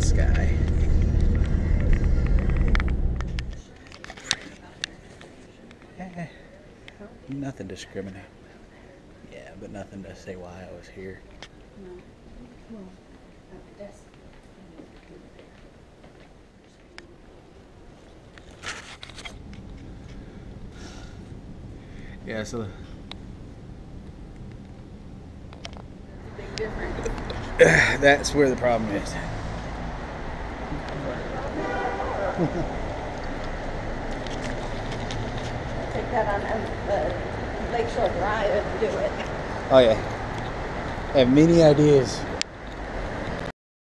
the sky. Eh, nothing discriminate. Yeah, but nothing to say why I was here. Yeah, so Big that's where the problem is. Take that on uh, Lakeshore Drive and do it. Oh yeah. I have many ideas